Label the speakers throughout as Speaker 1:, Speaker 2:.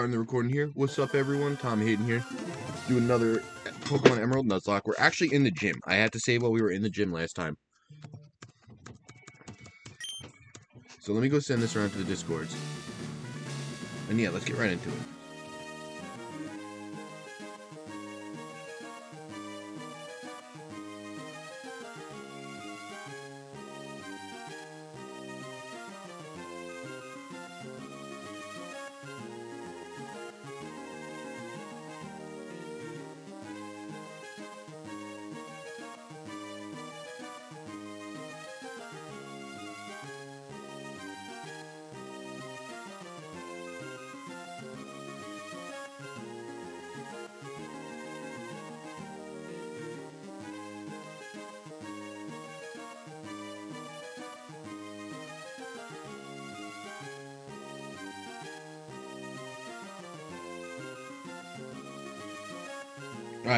Speaker 1: starting the recording here. What's up, everyone? Tom Hayden here. Do another Pokemon Emerald Nuzlocke. We're actually in the gym. I had to say while we were in the gym last time. So let me go send this around to the Discords. And yeah, let's get right into it.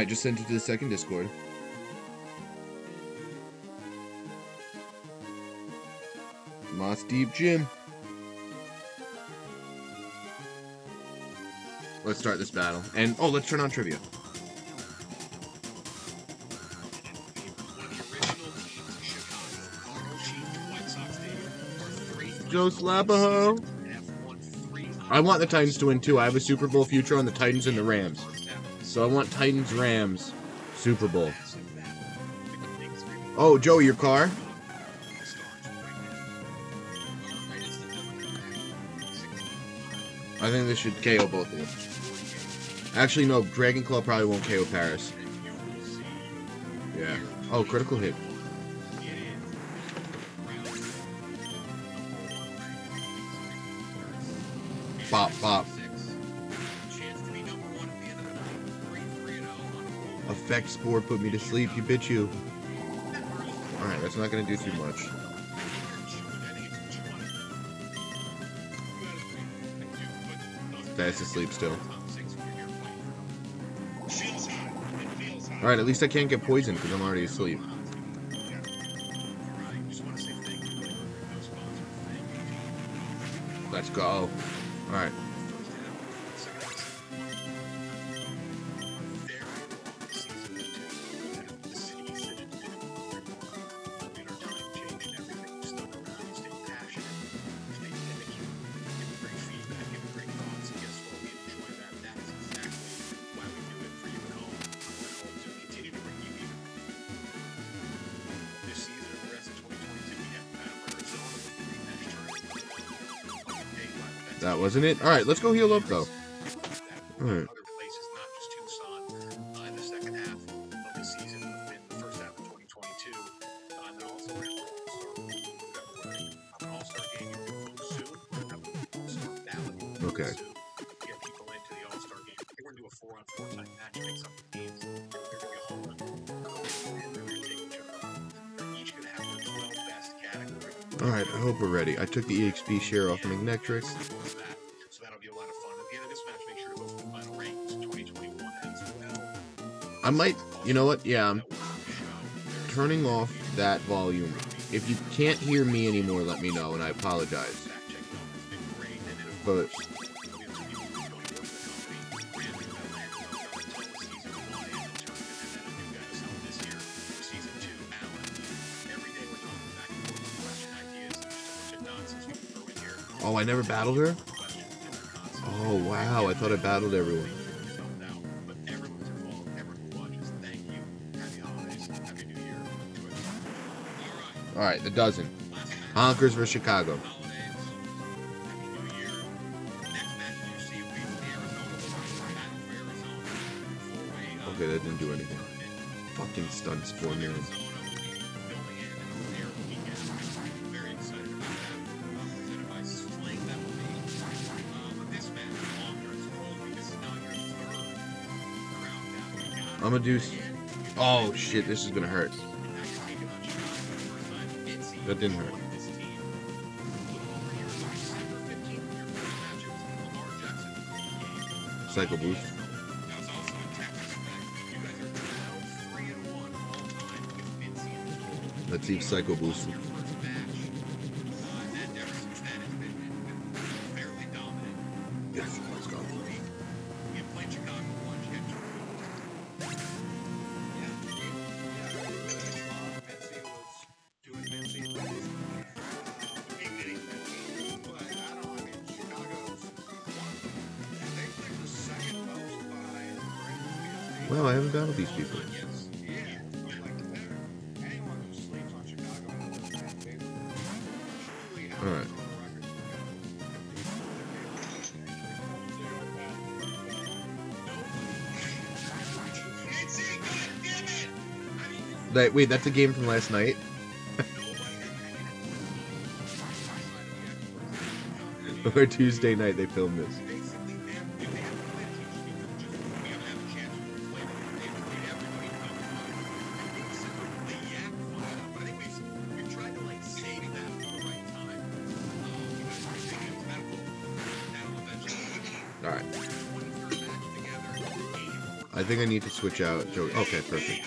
Speaker 1: Alright, just sent it to the second Discord. Mossdeep Gym. Let's start this battle. And, oh, let's turn on trivia. Joe Slapaho. I want the Titans to win too. I have a Super Bowl future on the Titans and the Rams. So I want Titans Rams Super Bowl. Oh, Joey, your car? I think this should KO both of them. Actually, no, Dragon Claw probably won't KO Paras. Yeah. Oh, critical hit. Effect Spore put me to sleep, you bitch you. Alright, that's not gonna do too much. Fast asleep still. Alright, at least I can't get poisoned because I'm already asleep. Let's go. Wasn't it? Alright, let's go heal up though. Alright. Okay. Alright, I hope we're ready. I took the EXP share off Magnectrix. I might, you know what? Yeah, I'm turning off that volume. If you can't hear me anymore, let me know, and I apologize. But Oh, I never battled her? Oh, wow. I thought I battled everyone. Alright, the dozen. Honkers versus Chicago. Okay, that didn't do anything. Fucking stunts for me. I'm gonna do. Oh shit, this is gonna hurt. That didn't hurt. Psycho boost. Let's see if Psycho boost. Wow, I haven't battled these people. Alright. That, wait, that's a game from last night? or Tuesday night they filmed this. Switch out Joe. Okay, perfect.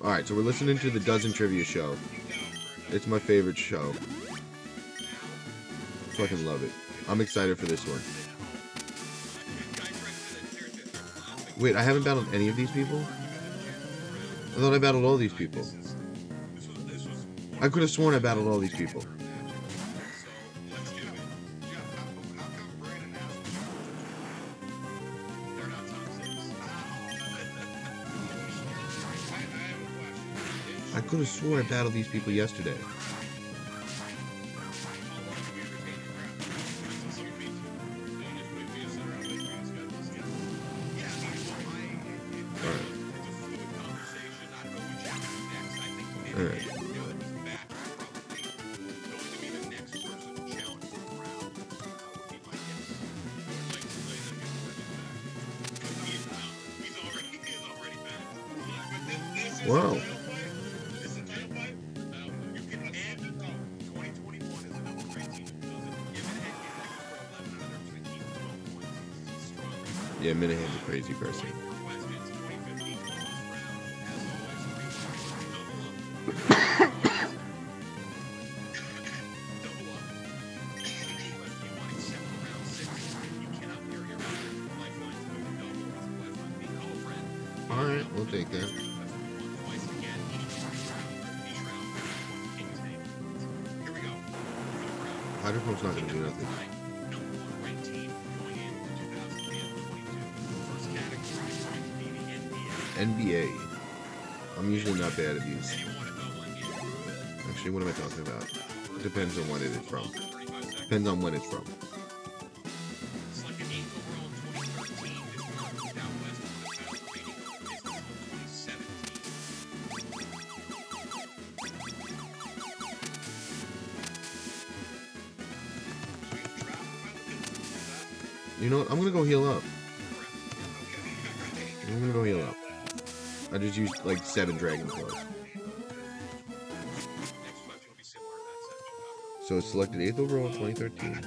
Speaker 1: Alright, so we're listening to the Dozen Trivia Show. It's my favorite show. Fucking love it. I'm excited for this one. Wait, I haven't battled any of these people? I thought I battled all these people. I could have sworn I battled all these people. Could have sworn I battled these people yesterday. Yeah, Minahan's a crazy person. Bad these. Actually, what am I talking about? Depends on what it is from. Depends on when it's from. You know what? I'm gonna go heal up. Like seven Dragon Claws. So it's selected 8th overall in 2013.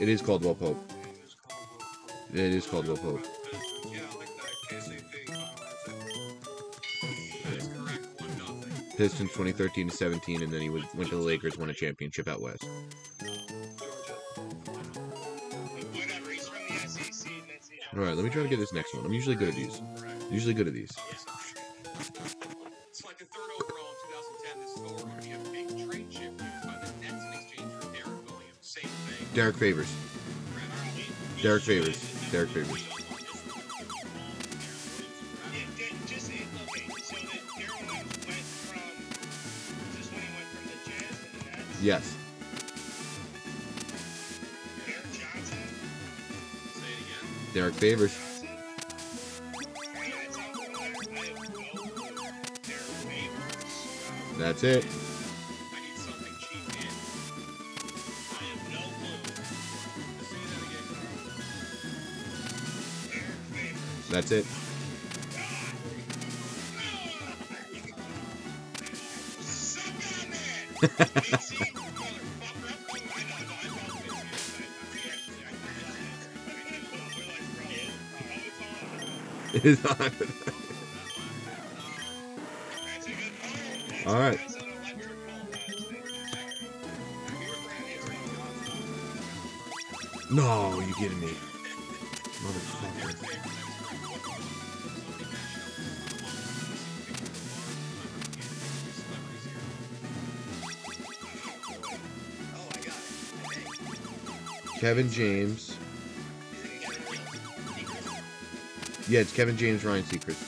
Speaker 1: It is Caldwell Pope. It is Caldwell Pope. Pistons 2013 to 17, and then he went to the Lakers, won a championship out west. All right, let me try to get this next one. I'm usually good at these. Usually good at these.
Speaker 2: Selected third overall in 2010, this is over going to be a big trade chip used by the Nets in exchange for Derek Williams. Same thing.
Speaker 1: Derrick Favors. Derrick Favors. Derrick Favors. Yes. Derrick Favors. That's it.
Speaker 2: I need
Speaker 1: is on. All right. No, you kidding me? Motherfucker. Kevin James. Yeah, it's Kevin James, Ryan Seacrest.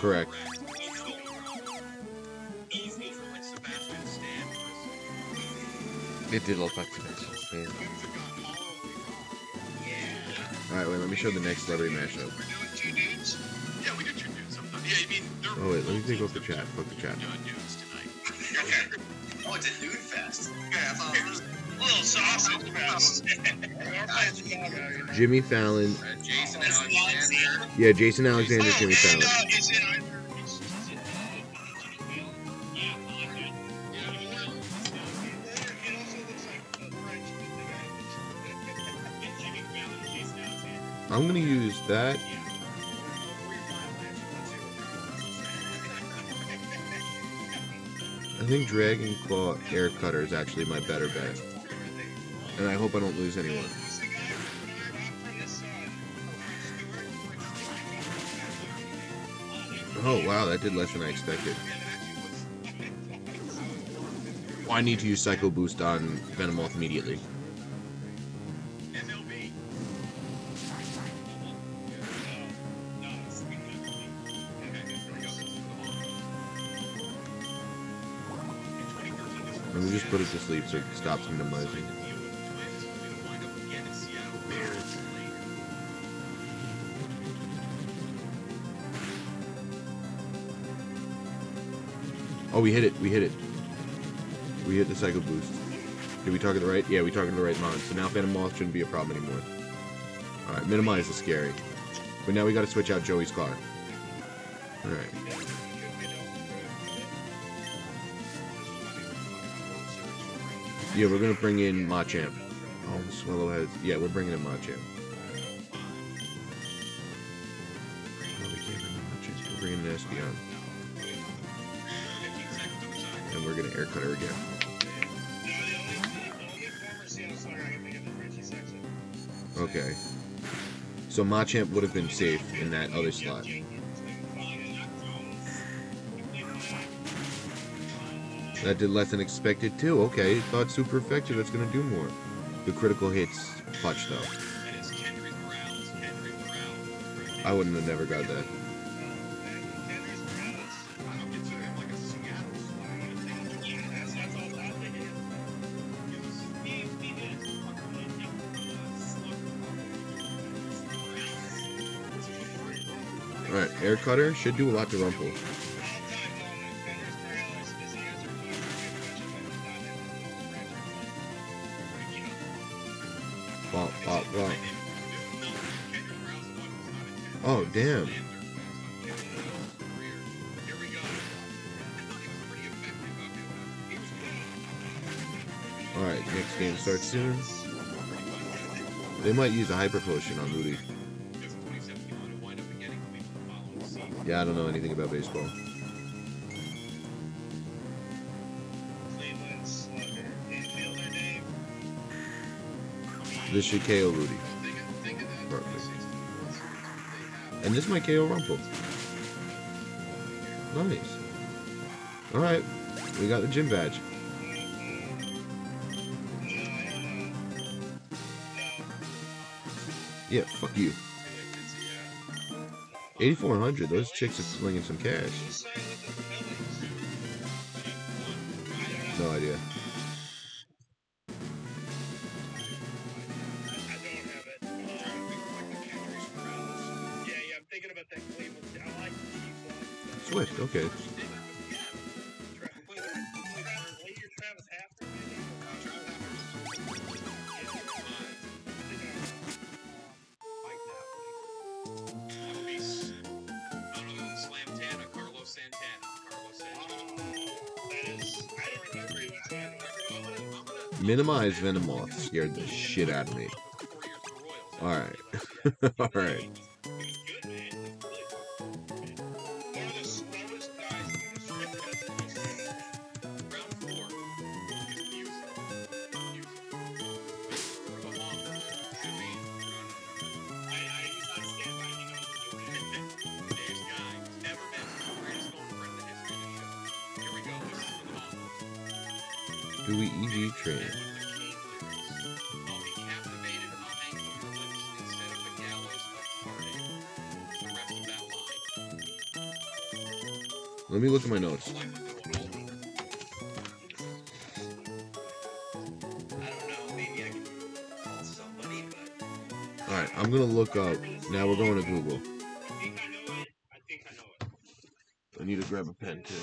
Speaker 1: Correct. It did look like Sebastian Stan. Alright, wait, let me show the next celebrity mashup. Oh, wait, let me take off the chat. Fuck the chat.
Speaker 3: Okay. Oh, it's a dude fest.
Speaker 2: I thought it was
Speaker 3: A little sausage fest.
Speaker 1: Jimmy Fallon.
Speaker 2: uh, Jason
Speaker 3: It's
Speaker 2: Alexander.
Speaker 1: Yeah, Jason Alexander,
Speaker 3: oh,
Speaker 1: Jimmy
Speaker 3: and,
Speaker 1: Fallon.
Speaker 3: uh, is it either...
Speaker 1: I'm gonna use that. I think Dragon Claw Air Cutter is actually my better bet. And I hope I don't lose anyone. Oh, wow, that did less than I expected. I need to use Psycho Boost on Venomoth immediately. Let me just put it to sleep so it stops minimizing. Oh, we hit it. We hit it. We hit the Psycho Boost. Did we target the right? Yeah, we targeted the right mon. So now Venomoth shouldn't be a problem anymore. Alright, minimize the scary. But now we gotta switch out Joey's car. Alright. Yeah, we're gonna bring in Machamp. Oh, Swellow has. Yeah, we're bringing in Machamp. No, we can't bring in Machamp. We're bringing in Espeon. And we're gonna air cutter again. Okay. So Machamp would have been safe in that other slot. That did less than expected too. Okay, thought super effective. That's gonna do more. The critical hits clutch though. I wouldn't have never got that. Air cutter should do a lot to Rumple. Bop, bop, bop. Oh, damn. Alright, next game starts soon. They might use a hyper potion on Moody. Yeah, I don't know anything about baseball. This should KO Rudy. Perfect. And this might KO Rumple. Nice. Alright, we got the gym badge. Yeah, fuck you. 8400, those chicks are slinging some cash. No idea. Venomoth scared the shit out of me. Alright. Alright.
Speaker 2: Dewey EG train. Let me look at my notes.
Speaker 1: I like the little oldie.
Speaker 3: I don't know. Maybe I can call somebody, but
Speaker 2: All right, I'm gonna look up. Now we're going to Google.
Speaker 4: I think I know it. I think I know it.
Speaker 2: I need to grab a pen too.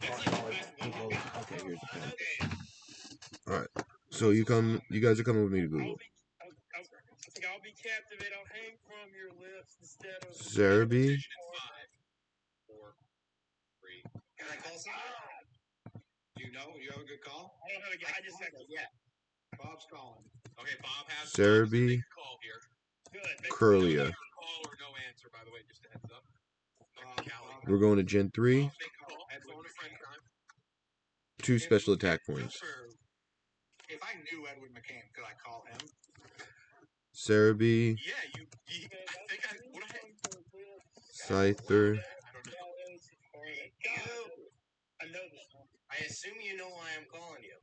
Speaker 4: That's like the best one.
Speaker 2: Okay, here's the pen. So you come, you guys are coming with me to
Speaker 4: I'll
Speaker 2: Google.
Speaker 4: be, I'll, I'll, I think I'll be captivated. I'll hang from your lips instead of.
Speaker 2: Serby,
Speaker 1: Decision in five, four, three.
Speaker 3: can I call somebody?
Speaker 1: Do you know? You have a good call?
Speaker 4: I don't have a. I just have to.
Speaker 3: Yeah.
Speaker 1: Bob's calling. Okay, Bob has
Speaker 2: Serby.
Speaker 1: Bob's a big call here.
Speaker 4: Good. Make-
Speaker 2: Kirlia.
Speaker 1: No call or no answer, by the way, just a heads up. Uh, Callie.
Speaker 2: We're going to Gen 3,
Speaker 1: Bob's big call. Phone a friend time.
Speaker 2: two special attack points.
Speaker 1: If I knew Edwin McCain, could I call him?
Speaker 2: Serby,
Speaker 1: Yeah, you. you I think I. What I.
Speaker 2: Scyther,
Speaker 1: I don't know.
Speaker 4: Go. I know this one.
Speaker 3: I assume you know why I'm calling you.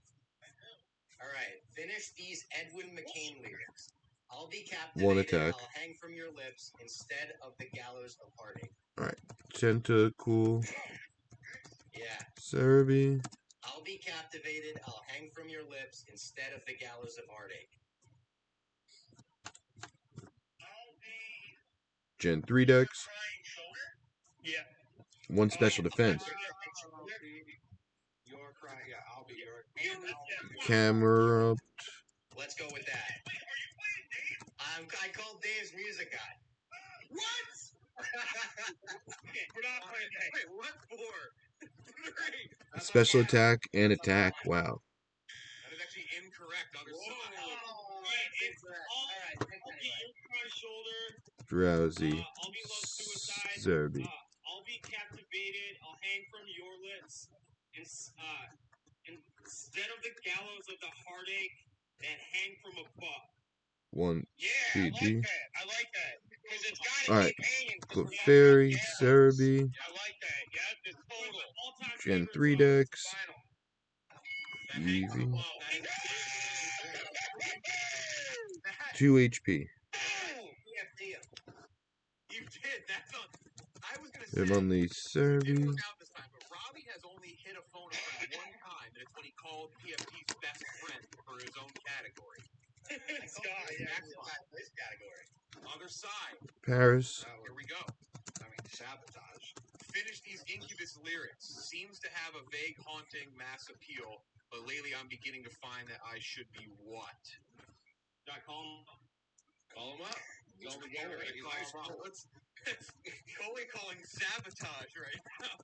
Speaker 3: All right, finish these Edwin McCain lyrics. I'll be captivated.
Speaker 2: One attack.
Speaker 3: I'll hang from your lips instead of the gallows of heartache.
Speaker 2: Tentacool,
Speaker 3: Yeah.
Speaker 2: Serby,
Speaker 3: I'll be captivated. I'll hang from your lips instead of the gallows of heartache.
Speaker 2: Gen 3 dex,
Speaker 4: Yeah.
Speaker 2: one special defense.
Speaker 1: Your cry. Yeah, I'll be your.
Speaker 2: Camera,
Speaker 3: Let's go with that. I'm, I called Dave's music guy. What?
Speaker 4: We're not playing that.
Speaker 1: Wait, what for? Three.
Speaker 2: Special
Speaker 1: not-
Speaker 2: attack and attack. Wow.
Speaker 1: That is actually incorrect. Other side.
Speaker 4: Right, it's all,
Speaker 3: All right,
Speaker 4: I'll be over my shoulder.
Speaker 2: Drowsy,
Speaker 4: Uh, I'll be low suicide.
Speaker 2: Serby.
Speaker 4: Uh, I'll be captivated. I'll hang from your lips. Ins- uh, instead of the gallows of the heartache that hang from above.
Speaker 2: One
Speaker 4: Yeah, I like
Speaker 2: CD.
Speaker 4: that. I like that. Because it's got to
Speaker 2: Alright.
Speaker 4: keep hanging. 'cause we're
Speaker 2: Clefairy,
Speaker 4: gonna get- like. Yeah, the total. All-time
Speaker 2: Gen 3
Speaker 4: song.
Speaker 1: dex.
Speaker 2: Eevee.
Speaker 1: Whoa, that is- That-
Speaker 2: 2 HP.
Speaker 3: PFT.
Speaker 1: You did. That's on. I was gonna say.
Speaker 2: They're on the
Speaker 1: It
Speaker 2: Serby.
Speaker 1: didn't work out this time, Robbie has only hit a phone one time, and it's he called PFP's best friend for his own category.
Speaker 4: Sky, yeah.
Speaker 3: This category.
Speaker 1: Other side.
Speaker 2: Paris,
Speaker 1: Here we go. I mean, sabotage. Finish these Incubus lyrics. Seems to have a vague, haunting, mass appeal, but lately I'm beginning to find that I should be what?
Speaker 4: Should I call him?
Speaker 1: Call him up. Call him together. Nice. What's Coley calling sabotage right now?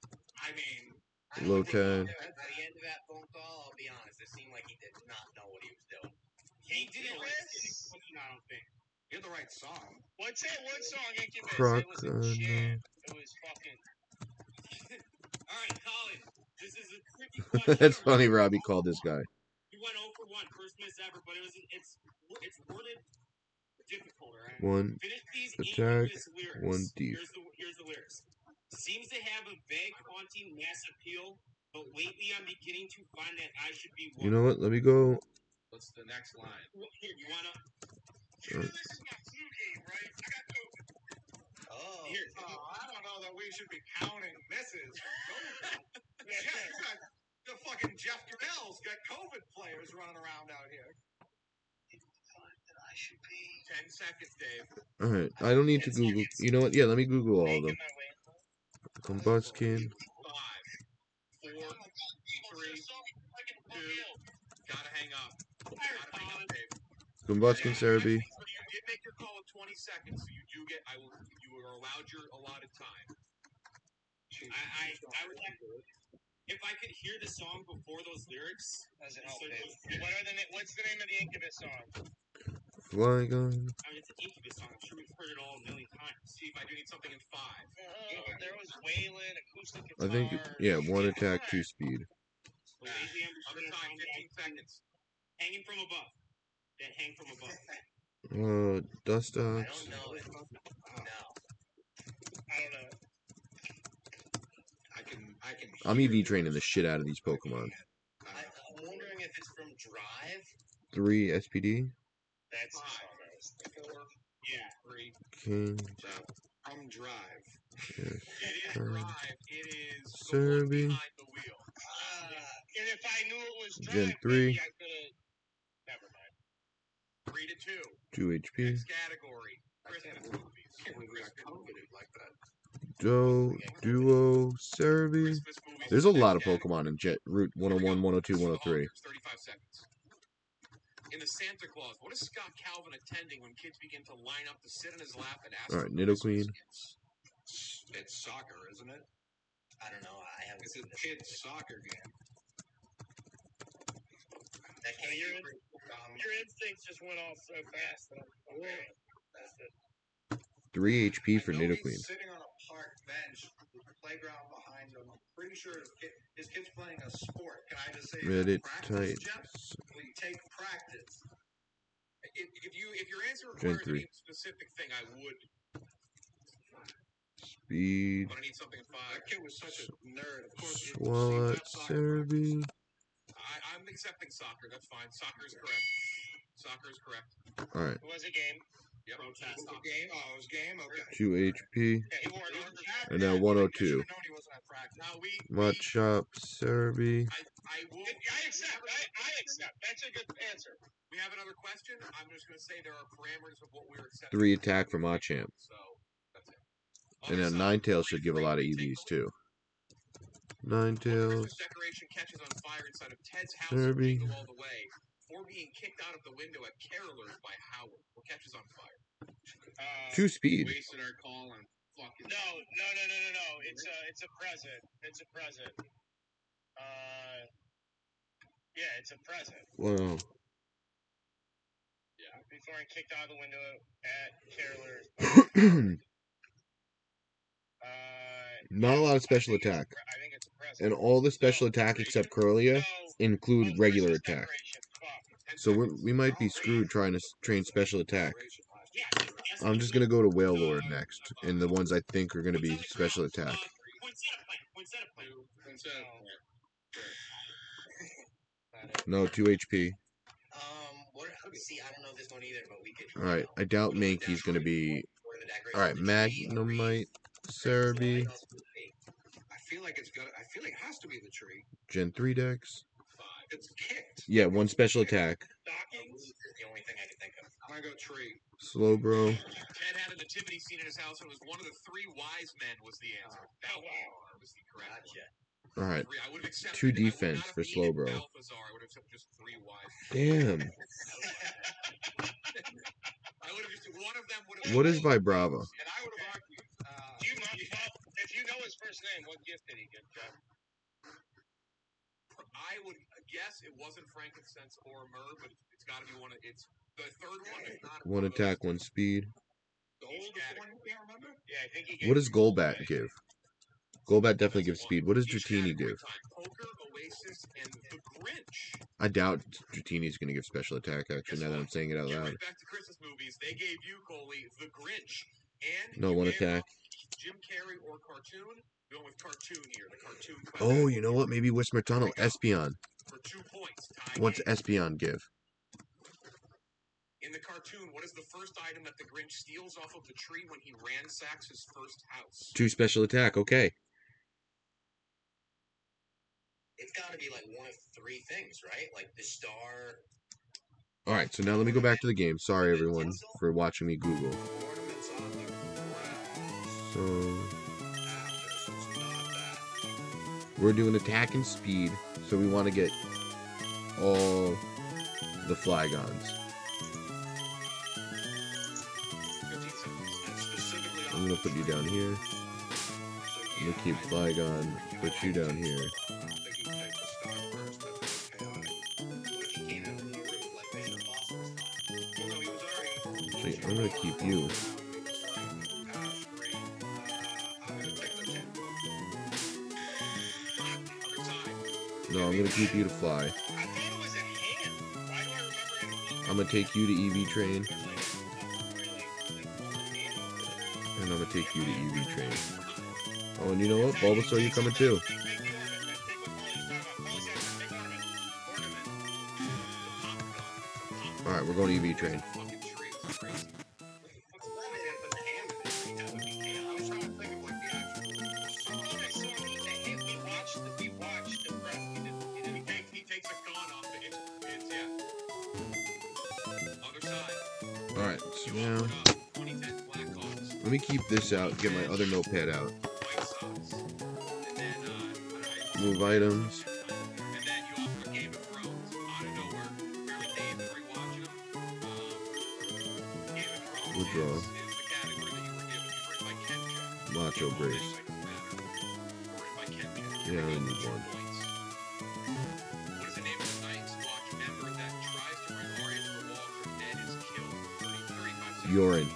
Speaker 1: I mean,
Speaker 3: I
Speaker 2: Low
Speaker 3: think he
Speaker 2: tide.
Speaker 3: knew. At the end of that phone call, I'll be honest, it seemed like he did not know what he was doing.
Speaker 4: He
Speaker 1: did
Speaker 4: didn't
Speaker 1: it.
Speaker 4: listen. I don't think.
Speaker 1: you had the right song.
Speaker 4: What's that one song, Incubus?
Speaker 2: Croc,
Speaker 4: it was a
Speaker 2: uh, no.
Speaker 4: jam. It was fucking. All right, Colin. This is a tricky question.
Speaker 2: That's funny. Robbie called this guy.
Speaker 4: You went 0 for 1, first miss ever, but it was it's it's worded difficult, all right?
Speaker 2: One
Speaker 4: Finish these
Speaker 2: attack,
Speaker 4: lyrics.
Speaker 2: one deep.
Speaker 4: Here's the here's the lyrics. Seems to have a vague, haunting mass appeal, but lately I'm beginning to find that I should be.
Speaker 2: You know what? Let me go.
Speaker 1: What's the next line?
Speaker 4: Here, you wanna?
Speaker 2: You know
Speaker 4: this is my flu game, right? I got COVID.
Speaker 3: Oh.
Speaker 4: Here,
Speaker 1: Oh, I don't know that we should be counting misses. yeah, you got the fucking Jeff Gurnell's got COVID players running around out here.
Speaker 3: I should be.
Speaker 1: Ten seconds, Dave.
Speaker 2: All right. I don't need to Google. You know what? Yeah, let me Google all of them.
Speaker 4: Making my
Speaker 1: Five, four, three, two. Gotta hang up. Gotta hang up, Dave.
Speaker 2: Combusken, Serby.
Speaker 1: So you did make your call in 20 seconds, so you do get. I will. You are allowed your allotted time.
Speaker 4: I, I, I would like if I could hear the song before those lyrics.
Speaker 3: Doesn't
Speaker 4: so
Speaker 3: help, Dave.
Speaker 4: What are the What's the name of the Incubus song?
Speaker 2: Flygon,
Speaker 4: I mean, it's an Incubus song. I'm sure we've heard it all a million times.
Speaker 1: See if I do need something in five.
Speaker 4: Oh, there was Waylon, acoustic
Speaker 2: I think. Yeah, one attack, two speed.
Speaker 4: Lately,
Speaker 1: Other time, 15 seconds.
Speaker 4: Hanging from above. That hang from above.
Speaker 2: Uh, Dust
Speaker 3: I don't know. It. No.
Speaker 4: I don't know.
Speaker 1: I can. I can.
Speaker 2: I'm EV training the shit out of these Pokemon.
Speaker 3: I, I'm wondering if it's from drive.
Speaker 2: Three SPD.
Speaker 5: That's
Speaker 1: Five. Four. Yeah. Three.
Speaker 2: King.
Speaker 1: So, home drive.
Speaker 2: Yes.
Speaker 1: It is drive. It is the
Speaker 2: Serby.
Speaker 1: the wheel.
Speaker 3: Ah,
Speaker 5: And if I knew it was
Speaker 2: Gen
Speaker 5: drive,
Speaker 2: three.
Speaker 5: maybe I could have. Never mind.
Speaker 1: Three to two.
Speaker 2: Two HP.
Speaker 1: Next category. Christmas movies.
Speaker 3: can't believe we got
Speaker 1: Christmas
Speaker 3: COVID like that.
Speaker 2: Do Duo Serby. There's a lot of. Pokemon in Jet Route 101, 102, 103.
Speaker 1: 35 seconds. In the Santa Claus, what is Scott Calvin attending when kids begin to line up to sit in his lap and ask
Speaker 2: All
Speaker 1: for
Speaker 2: right, Nidoqueen.
Speaker 1: Christmas gifts?
Speaker 3: It's soccer, isn't it? I don't know. I haven't
Speaker 1: It's a kid's soccer game.
Speaker 3: That can't
Speaker 5: you're
Speaker 3: be
Speaker 5: in-
Speaker 3: pretty- um,
Speaker 5: Your instincts just went off so fast. that I'm- Okay. That's it.
Speaker 2: 3 HP for Nidoqueen.
Speaker 6: He's sitting on a park bench with the playground behind him. I'm pretty sure his, kid, his kid's playing a sport. Can I just say
Speaker 2: Reddit
Speaker 6: practice. Jeff? We take practice.
Speaker 1: If, if you if your answer requires
Speaker 2: three.
Speaker 1: any specific thing, I would.
Speaker 2: Speed.
Speaker 1: But I need something five.
Speaker 6: That kid was such a nerd. Of course,
Speaker 2: Swat Serby.
Speaker 1: I, I'm accepting soccer. That's fine. Soccer is correct. Soccer is correct.
Speaker 2: Alright,
Speaker 5: It was a game.
Speaker 1: Yep.
Speaker 6: practice. Was it game? Oh, it was game? Okay.
Speaker 2: 2 HP.
Speaker 5: Yeah, he wore it
Speaker 2: And now 102.
Speaker 6: I should have known he wasn't at practice.
Speaker 1: Now we.
Speaker 2: Mud
Speaker 1: we
Speaker 2: Serby.
Speaker 1: I, I will.
Speaker 5: I accept. I, I accept. That's a good answer.
Speaker 1: We have another question. I'm just going to say there are parameters of what we're accepting.
Speaker 2: 3 attack for Machamp.
Speaker 1: So that's it.
Speaker 2: And
Speaker 1: Other
Speaker 2: then
Speaker 1: side,
Speaker 2: Ninetales should give a lot of EVs
Speaker 1: the lead.
Speaker 2: too.
Speaker 1: One
Speaker 2: Ninetales.
Speaker 1: Christmas decoration catches on fire inside of Ted's house
Speaker 2: Derby.
Speaker 1: in Jingle All the Way before being kicked out of the window at Carolers by Howard. What catches on fire?
Speaker 5: Uh,
Speaker 2: 2 speed.
Speaker 1: Wasted our call on fucking.
Speaker 5: No, no, no, no, no, no. It's a, it's a present. It's a present. Uh, yeah, it's a present.
Speaker 2: Wow. Yeah.
Speaker 5: Before I kicked out of the window at Carolers. Uh,
Speaker 2: Not a lot of special
Speaker 5: I think it's a
Speaker 2: attack.
Speaker 5: pre- I think it's a present.
Speaker 2: And all the special attack except
Speaker 5: No,
Speaker 2: include regular attack. So we might be screwed trying to train special attack. I'm just gonna go to Wailord next, and the ones I think are gonna be special attack. No, 2 HP. Alright, I doubt Mankey's be.
Speaker 3: Or the decoration
Speaker 2: Alright, Magnemite,
Speaker 3: trees,
Speaker 2: Serby,
Speaker 3: what else would it be?
Speaker 6: I feel like it's got. I feel like it has to be the tree.
Speaker 2: Gen 3 dex.
Speaker 6: It's kicked.
Speaker 2: Yeah, one special attack.
Speaker 3: Stockings is the only thing I can think of.
Speaker 6: I'm gonna go tree.
Speaker 2: Slowbro.
Speaker 1: Ted had a nativity scene in his house, and it was one of the three wise men was the answer. Oh, Balthazar was the correct one.
Speaker 3: Gotcha.
Speaker 2: Alright,
Speaker 1: Three- I would have accepted.
Speaker 2: Two
Speaker 1: I would not
Speaker 2: defense for
Speaker 1: needed
Speaker 2: Slowbro.
Speaker 1: Balthazar. I would have accepted just three wise.
Speaker 2: damn.
Speaker 1: I would have just one of them would have.
Speaker 2: What is Vibrava?
Speaker 5: His first name, what gift did he get, Jeff?
Speaker 1: I would guess it wasn't frankincense or myrrh, but it's got to be one of it's the third one. Not
Speaker 2: One attack, one speed.
Speaker 6: gold is the one you can't remember.
Speaker 5: Yeah, I think he gave
Speaker 2: What does
Speaker 5: you-
Speaker 2: Golbat give? Golbat definitely gives
Speaker 1: That's
Speaker 2: speed. What does
Speaker 1: Each
Speaker 2: Dratini give?
Speaker 1: Poker, Oasis, and the Grinch.
Speaker 2: I doubt Dratini's gonna give special attack, actually, now that I'm saying it out loud.
Speaker 1: back to Christmas movies. They gave you Coley the Grinch, and
Speaker 2: No, one attack.
Speaker 1: Jim Carrey or cartoon. Going with cartoon here. The cartoon.
Speaker 2: Oh, you know what? Maybe Whisper Tunnel. Espeon.
Speaker 1: For two points.
Speaker 2: What's
Speaker 1: game.
Speaker 2: Espeon give?
Speaker 1: In the cartoon, what is the first item that the Grinch steals off of the tree when he ransacks his first house?
Speaker 2: Two special attack. Okay.
Speaker 3: It's got to be like one of three things, right? Like the star.
Speaker 2: All right. So now let me go back to the game. Sorry, everyone, for watching me Google. So we're doing attack and speed. So we want to get all the Flygons.
Speaker 1: 15 seconds.
Speaker 6: And specifically
Speaker 2: I'm gonna put you down here. I'm gonna keep Flygon. Put you down here.
Speaker 6: I don't think you take No,
Speaker 2: I'm gonna keep you to fly. I'm gonna take you to EV train, and I'm gonna take you to EV train. Oh, and you know what? Bulbasaur, you coming too? Alright, we're going
Speaker 6: to
Speaker 1: EV train.
Speaker 2: Alright, so now
Speaker 1: offered up 2010 Blackhawks,
Speaker 2: let me keep this out, get my other notepad out.
Speaker 1: White Sox, and then uh, I don't know,
Speaker 2: Move one.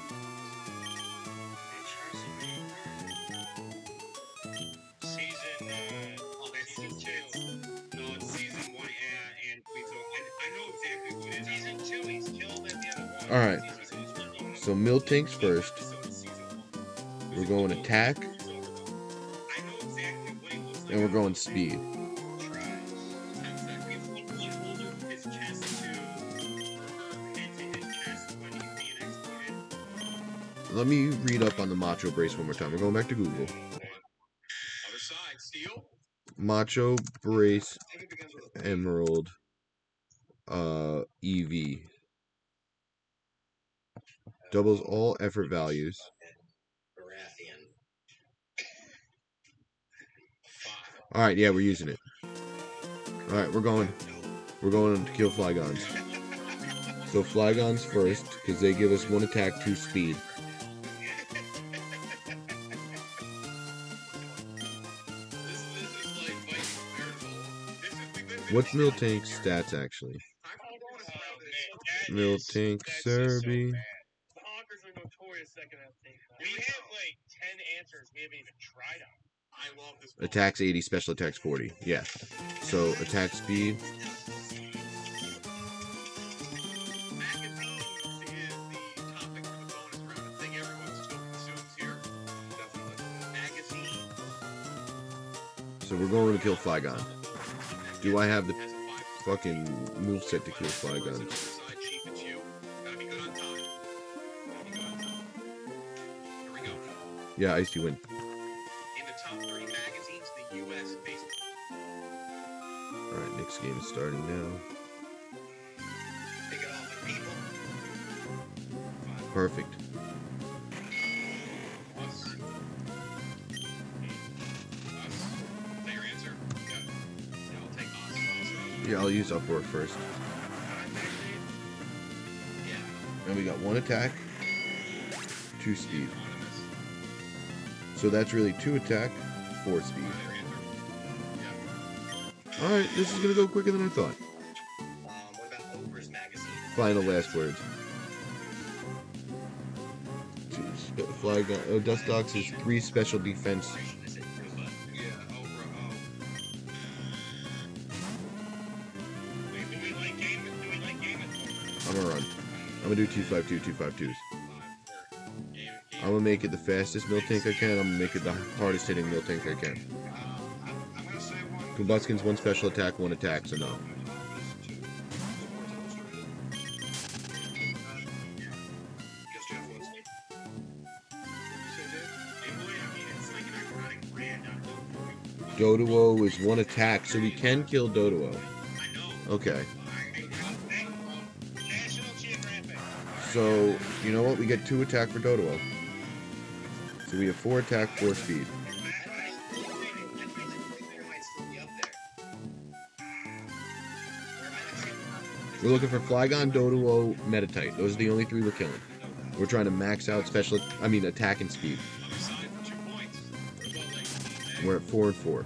Speaker 2: Alright. So Miltanks first. We're going attack, and we're going speed. Let me read up on the Macho brace one more time. We're going back to Google.
Speaker 1: Other side, Steel.
Speaker 2: Macho brace
Speaker 6: I think it begins with a
Speaker 2: emerald uh EV. Doubles all effort values. Alright, yeah, we're using it. Alright, we're going. We're going to kill Flygons. So Flygons first, because they give us one attack, two speed.
Speaker 5: Tried on.
Speaker 1: I love this. book.
Speaker 2: Attacks 80, special attacks 40. Yeah. So attack speed. So we're going to kill Flygon. Do I have the fucking moveset to kill Flygon?
Speaker 1: Side chief, it's you. Gotta be good on time. Gotta be good on time. Here we go.
Speaker 2: Yeah, Icy Wind.
Speaker 1: In the top 30 magazines, the U.S. based
Speaker 2: Alright, next game is starting now. Perfect.
Speaker 1: I'll
Speaker 2: use Uproar first. And we got one attack, two speed. So that's really two attack, four speed. Alright, this is gonna go quicker than I thought. Final last words. Flygon. Oh, uh, Dustox is three special defense. I'm gonna run. I'm gonna do 252, 252s.
Speaker 1: Five, four. Game, game.
Speaker 2: I'm gonna make it the fastest Miltank I can. I'm gonna make it the hardest hitting Miltank I can.
Speaker 6: Say one.
Speaker 2: Special attack, one attack's enough. Doduo is one attack, so we can kill Doduo. Okay. So, you know what? We get two attack for Doduo. So we have four attack, four speed. We're looking for Flygon, Doduo, Metatite. Those are the only three we're killing. We're trying to max out special, I mean, attack and speed. We're at four and four.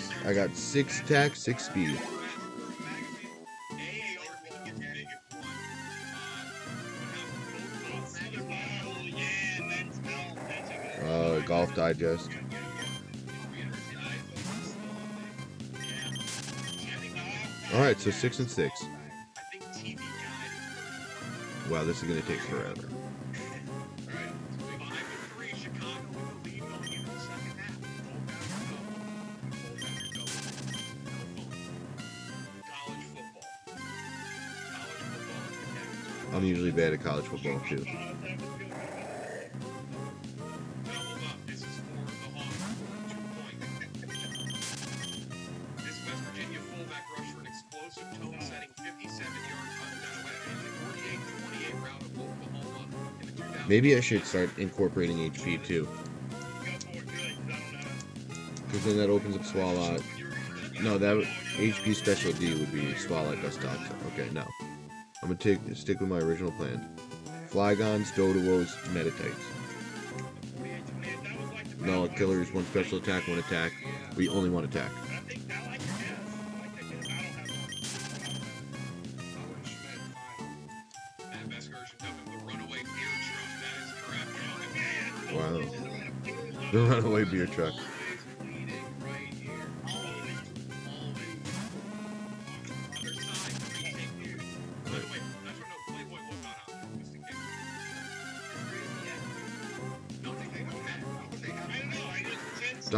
Speaker 2: six.
Speaker 1: I got six attack, six speed. Uh, Golf Digest. All right, so six and six. Wow, this is gonna take forever.
Speaker 2: Rout of Oklahoma in the 2000
Speaker 1: Maybe I should start incorporating HP too, because then that opens up Swalot. No, that HP Special D would be Swalot Dust Toxin. Okay, no. I'm gonna take stick with my original plan. Flygons, Doduos, Meditites. No, killers, one special attack, one attack. We only one attack. Wow. The runaway beer truck.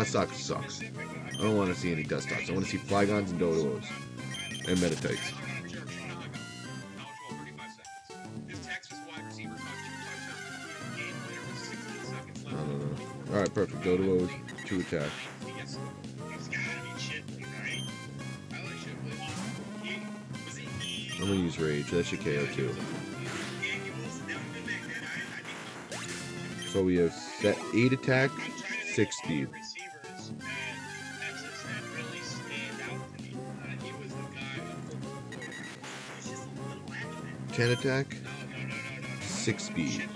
Speaker 1: Dustox sucks. I don't want to see any Dustox. I want to see Flygons and Doduos. And Meditites. I uh, don't know. Alright, perfect. Doduos, two attack. I'm gonna use Rage. That should KO too. So we have set 8 attack, 6 speed. 10 attack, 6 speed.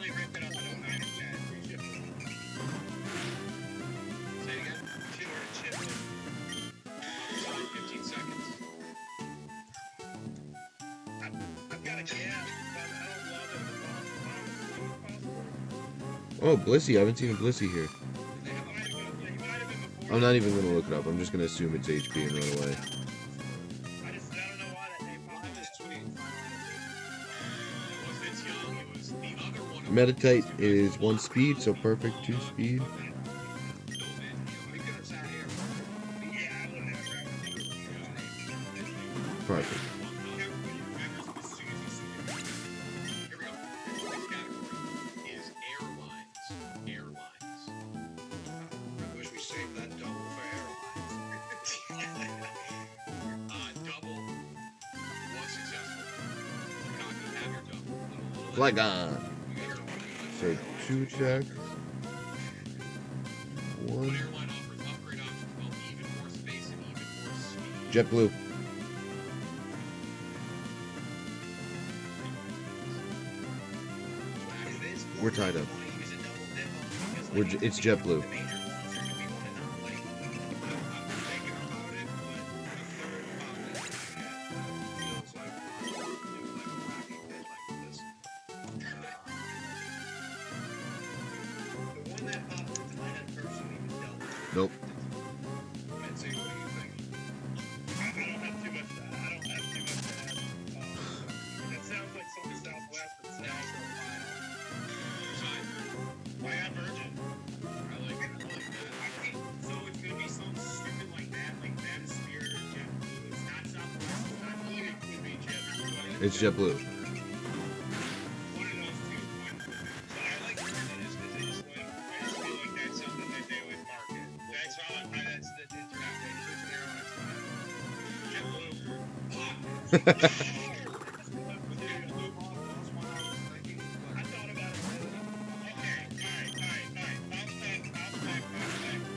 Speaker 1: Oh, Blissey. I haven't seen a Blissey here. I'm not even going to look it up. I'm just going to assume it's HP and run away. Meditite is 1 speed, so perfect. 2 speed. JetBlue. We're tied up. We're, it's JetBlue.
Speaker 5: Back.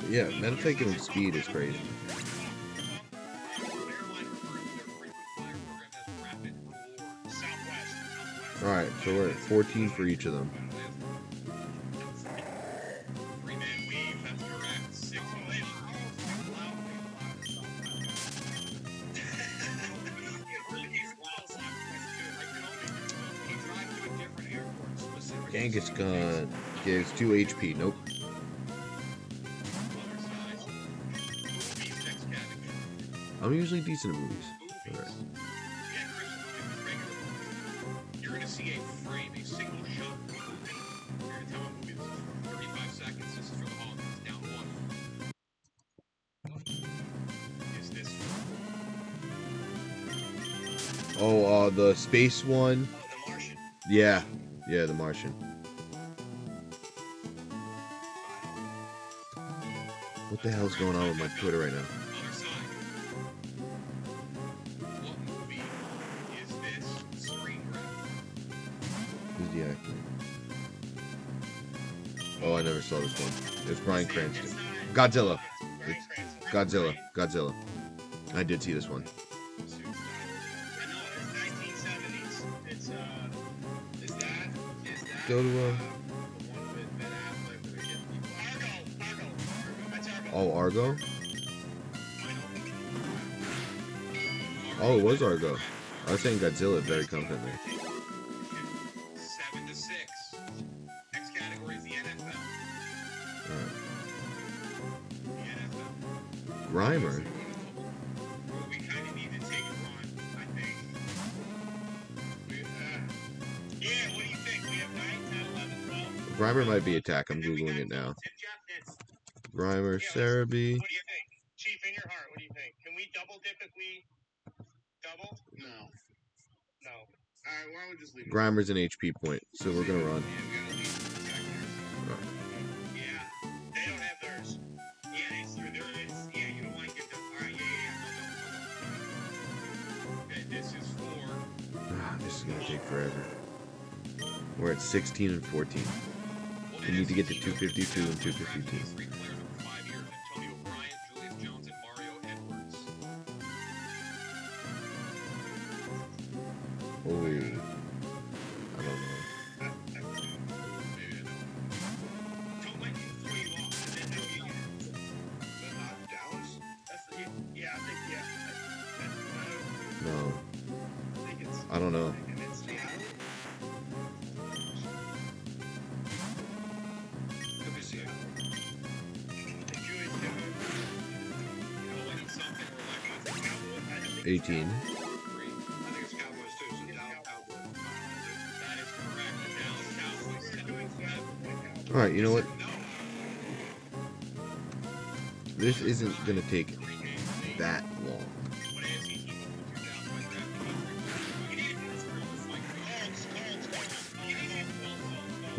Speaker 1: Yeah, Meditite giving speed is crazy. So we're at 14 for each of them.
Speaker 5: Genghis
Speaker 1: Gun gives 2 HP. Nope. I'm usually decent at movies
Speaker 2: you're going to see a frame, a single shot. You're going to tell seconds. This is for the Down one. Is this?
Speaker 1: Oh, uh, the space one.
Speaker 3: Oh, the Martian.
Speaker 1: Yeah. Yeah, the Martian. What the hell's going on with my Twitter right now? saw this one. It was Bryan Cranston. Godzilla. It's Godzilla. Godzilla. I did see this one. Go to uh... Oh, Argo? Oh, it was Argo. I was saying Godzilla very confidently.
Speaker 2: primer.
Speaker 1: Grimer might be attack. I'm googling it now. Grimer, Cerebi.
Speaker 5: What do you think? Chief, in your heart, what do you think? Can we double dip if we double?
Speaker 6: No.
Speaker 5: No.
Speaker 6: All right, why don't we just leave?
Speaker 1: Grimer's an HP point, so we're gonna run. Forever. We're at 16 and 14. We need to get to 252 and 252.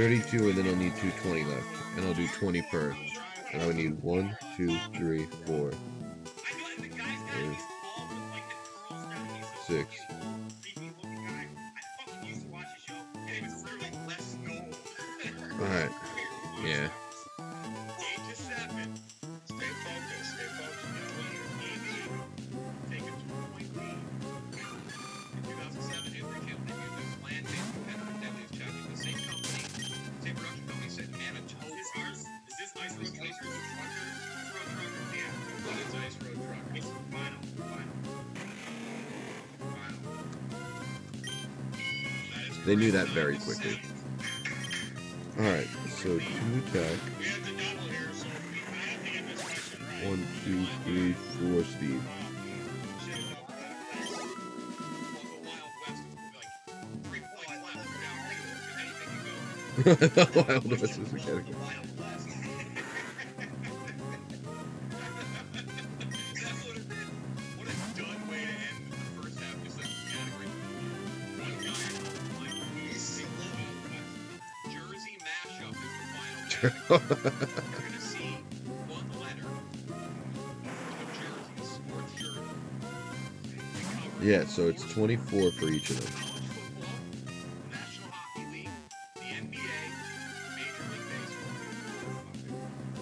Speaker 1: 32, and then I'll need 220 left. And I'll do 20 per. And I would need
Speaker 2: 1,
Speaker 1: 2, 3, 4, very quickly. Alright, so two attack. One, two, three, four
Speaker 2: steam. the Wild West
Speaker 1: is a category.
Speaker 2: true.
Speaker 1: yeah, so it's 24 for each of them.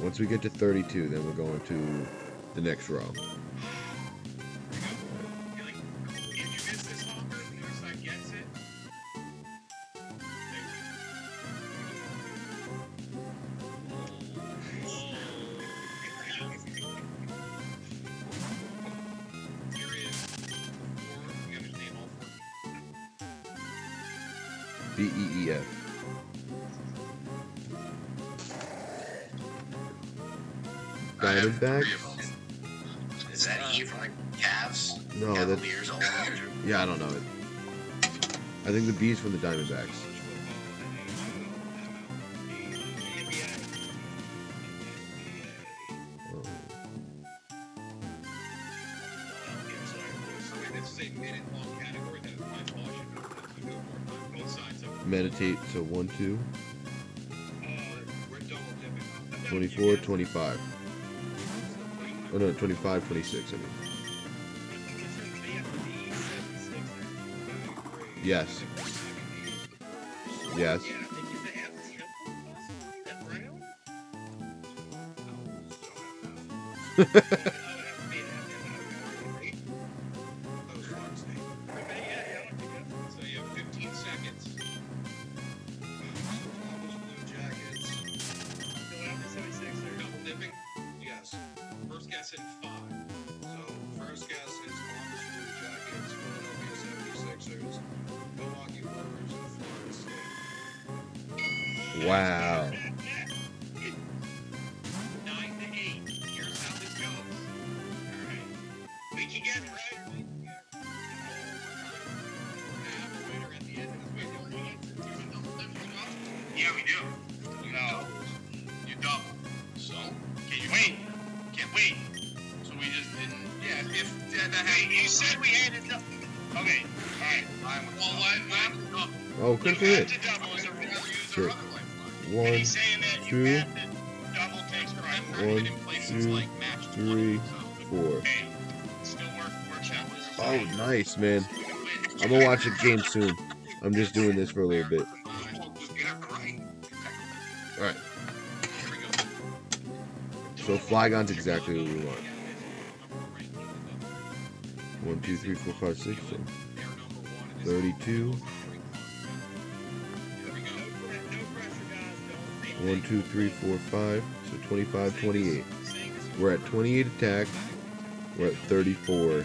Speaker 1: Once we get to 32, then we're going to the next row. meditate, so 1, 2.
Speaker 2: Uh,
Speaker 1: Oh no, twenty-five, twenty-six. I mean. Yes. Yes. Nice, man. I'm gonna watch a game soon. I'm just doing this for a little bit. Alright. So Flygon's exactly what we want. One, two, three, four, five, six, seven. Thirty-two. One, two, three, four, five. So 25, 28. We're at 28 attack. We're at 34.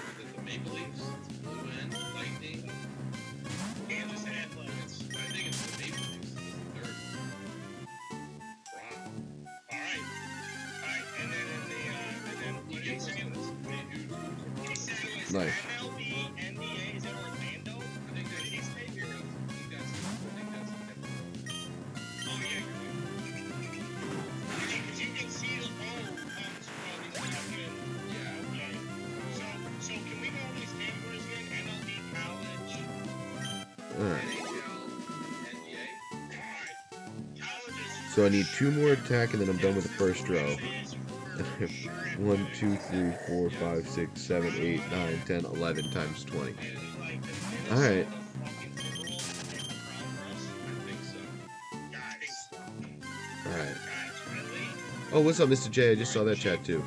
Speaker 1: need two more attack, and then I'm done with the first row. 1, 2, 3, 4, 5, 6, 7, 8, 9, 10, 11 times 20. Alright. Alright. Oh, what's up, Mr. J? I just saw that chat, too.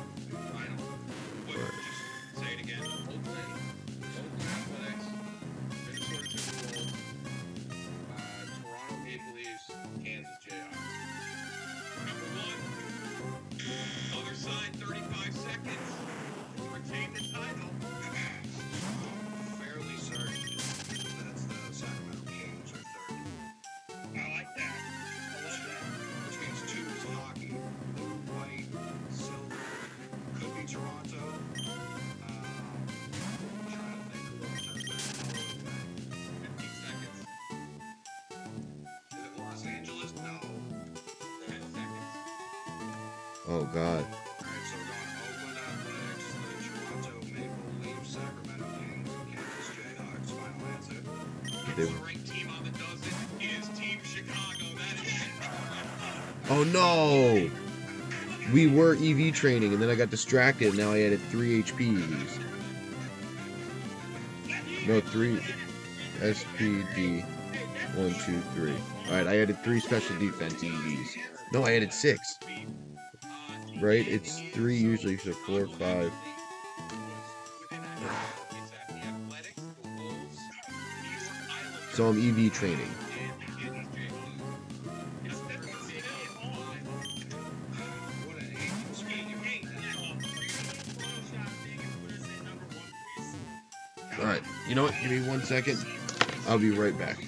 Speaker 2: Oh,
Speaker 6: that is
Speaker 2: Oh no! We were EV training and then I got distracted and now I added 3 HP EVs. No, 3 SPD. 1, 2, 3. Alright, I added 3 special defense EVs. No, I added 6. Right? It's 3 usually, so 4, or 5. So I'm EV training. Alright, you know what? Give me one second. I'll be right back.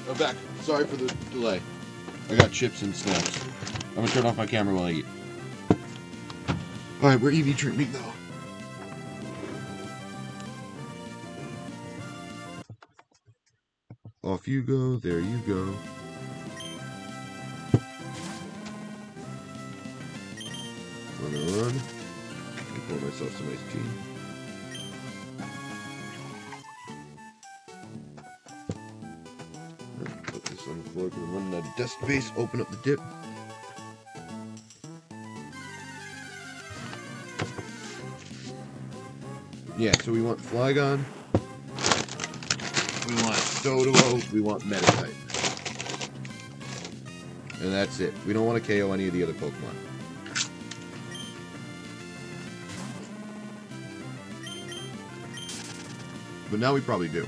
Speaker 2: Alright, I'm back. Sorry for the delay. I got chips and snacks. I'm gonna turn off my camera while I eat. Alright, we're EV training now. Off you go, there you go. Run on. Pour myself some iced tea. Desk space. Open up the dip. Yeah, so we want Flygon. We want Doduo. We want Meditite. And that's it. We don't want to KO any of the other Pokemon. But now we probably do.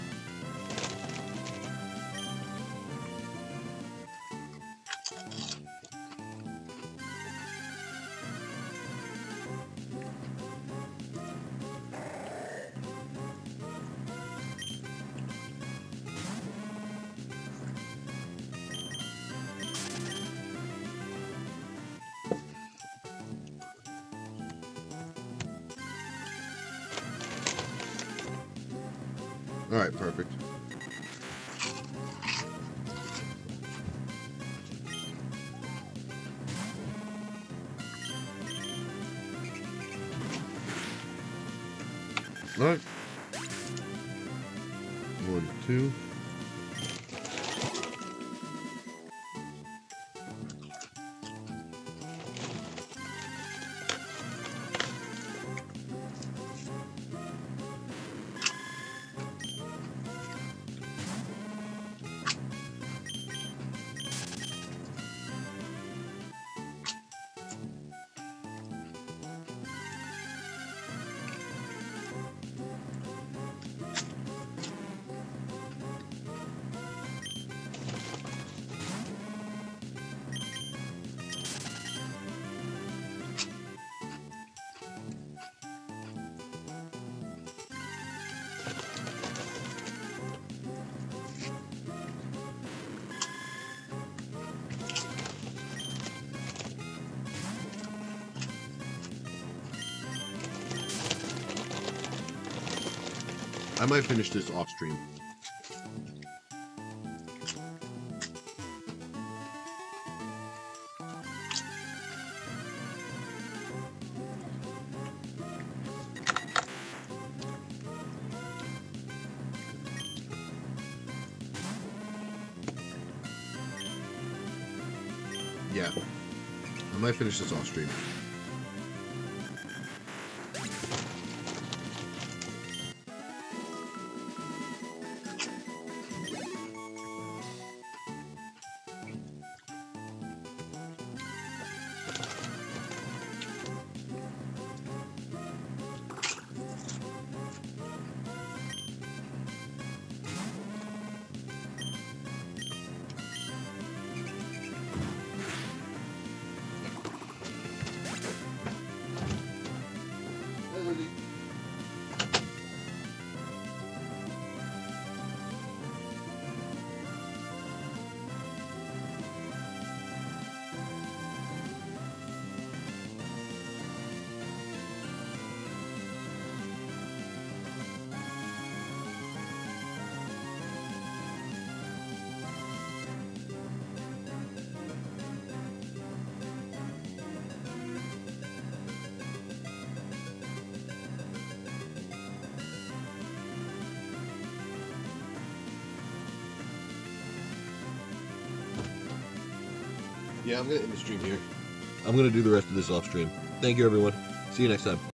Speaker 2: All right, perfect. I might finish this off stream. Yeah. I might finish this off stream. I'm gonna end the stream here. I'm gonna do the rest of this off stream. Thank you, everyone. See you next time.